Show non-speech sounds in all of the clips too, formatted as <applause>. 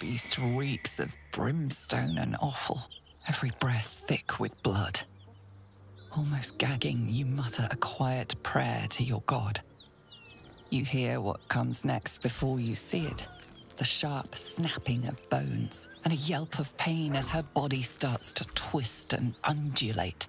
beast reeks of brimstone and offal, every breath thick with blood. Almost gagging, you mutter a quiet prayer to your god. You hear what comes next before you see it the sharp snapping of bones, and a yelp of pain as her body starts to twist and undulate.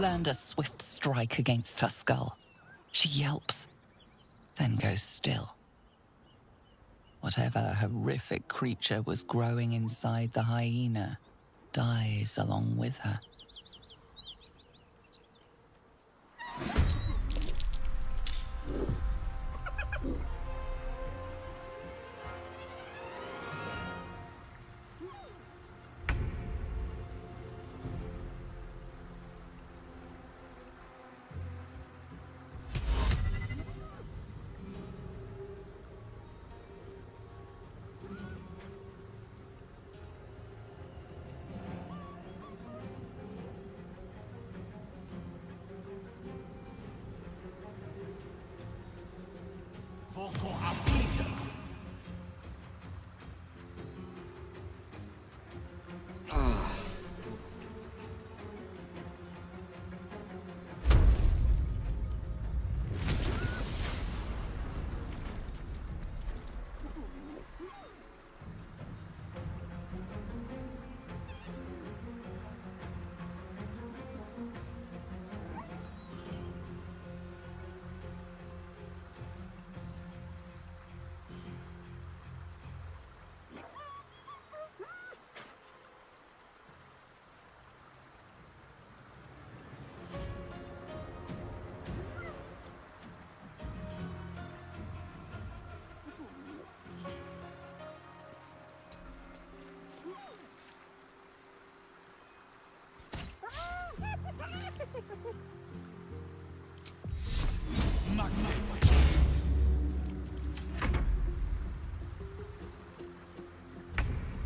Land a swift strike against her skull. She yelps, then goes still. Whatever horrific creature was growing inside the hyena dies along with her. Poco a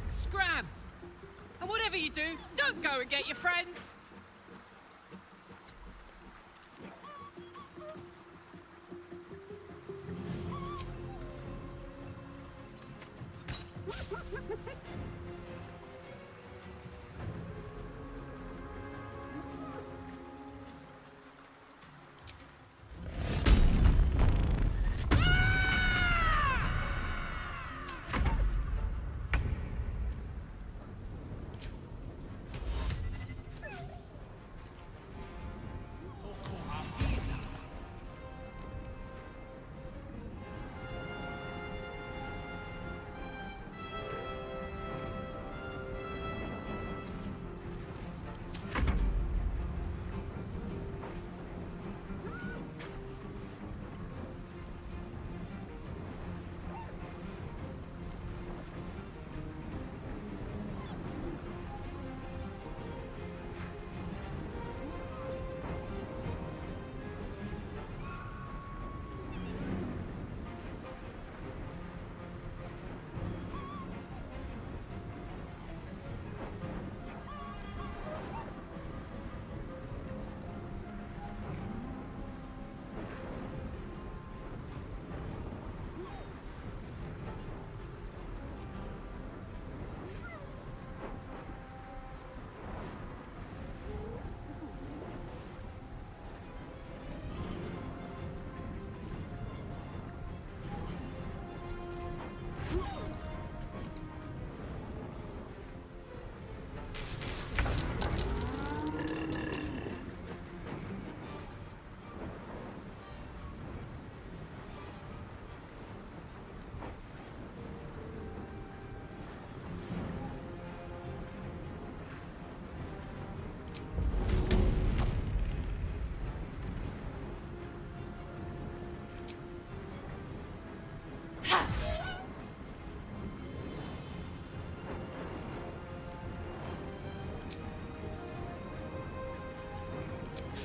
Scram! And whatever you do, don't go and get your friends.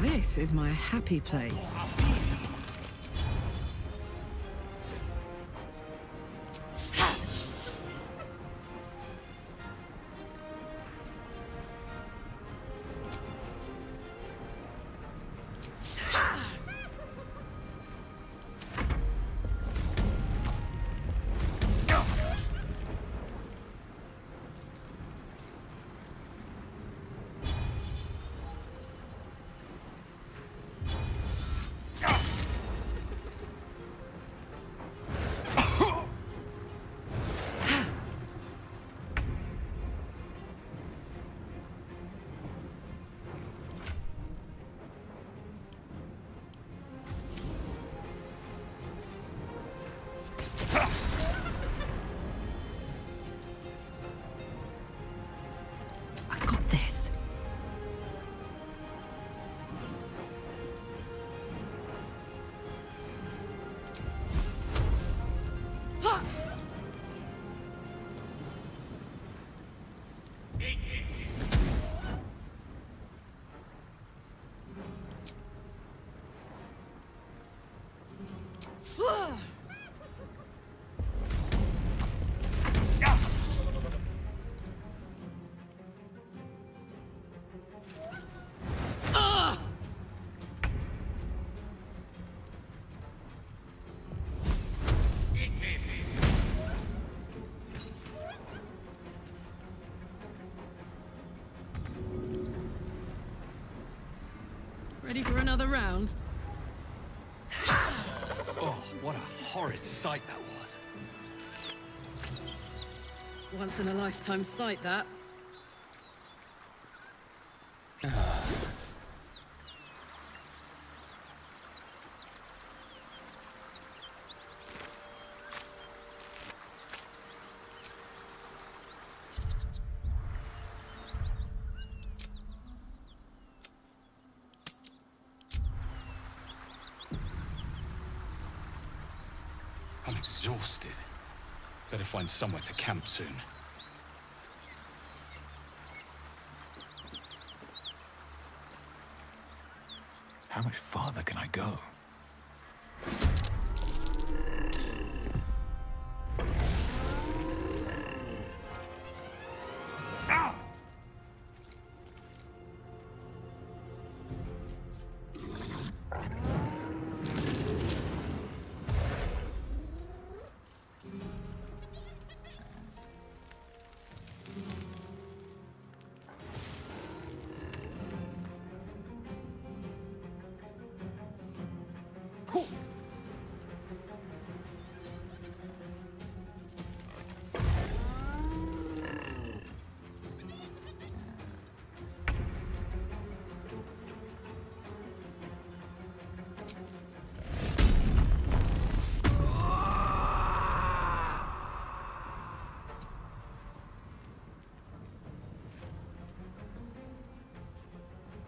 This is my happy place. Ready for another round? <sighs> Oh, what a horrid sight that was. Once in a lifetime sight, that. <sighs> <sighs> find somewhere to camp soon. How much farther can I go?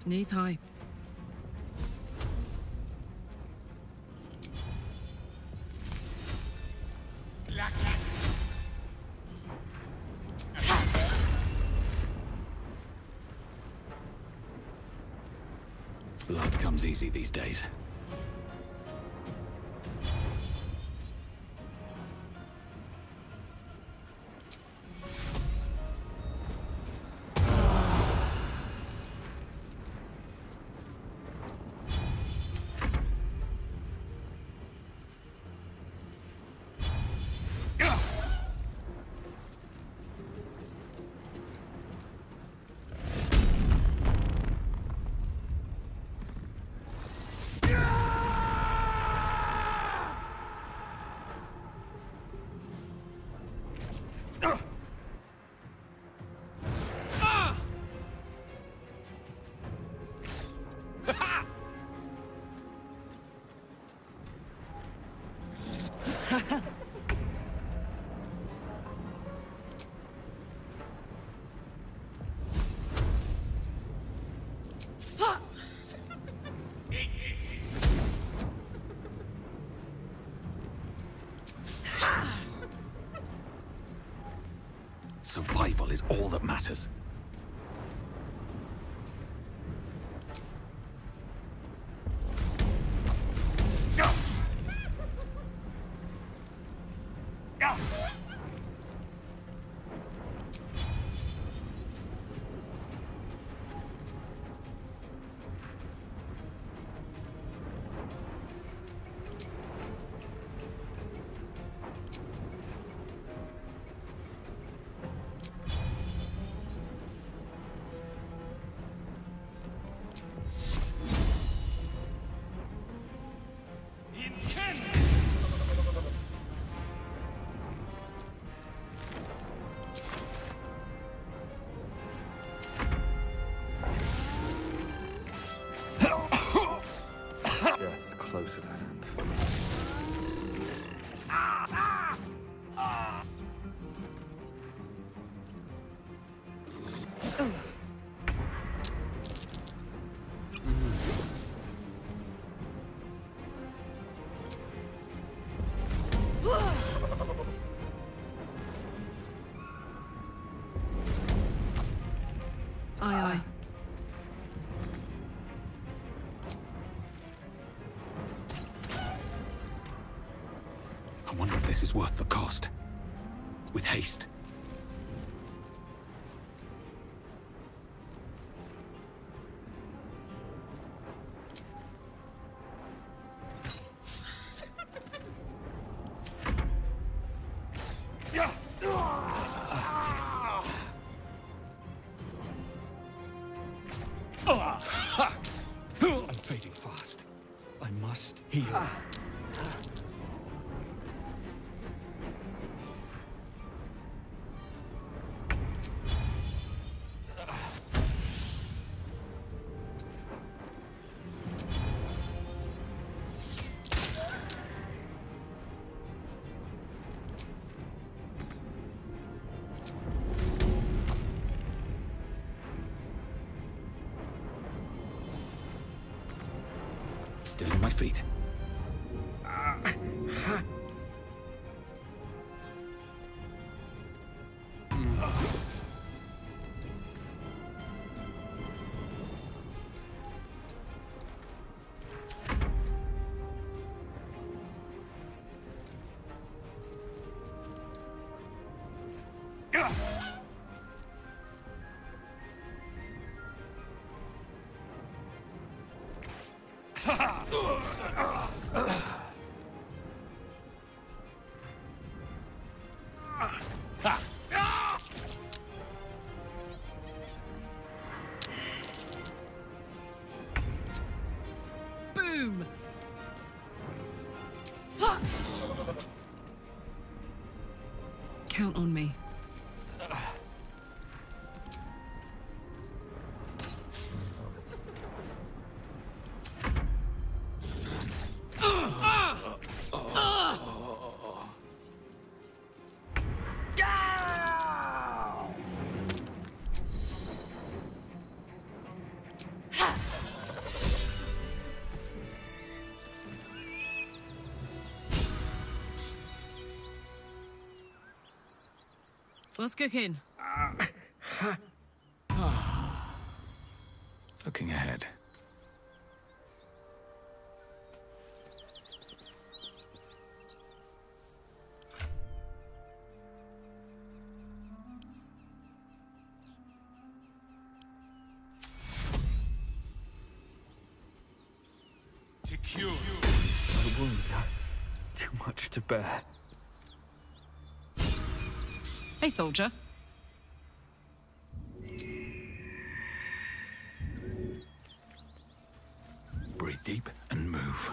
Knees high. Blood comes easy these days. Ugh! Survival is all that matters. I wonder if this is worth the cost. With haste. Still on my feet. What's cooking? <sighs> Looking ahead. My wounds are too much to bear. Hey, soldier. Breathe deep and move.